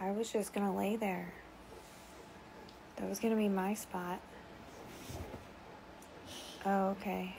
I was just gonna lay there. That was gonna be my spot. Oh, okay.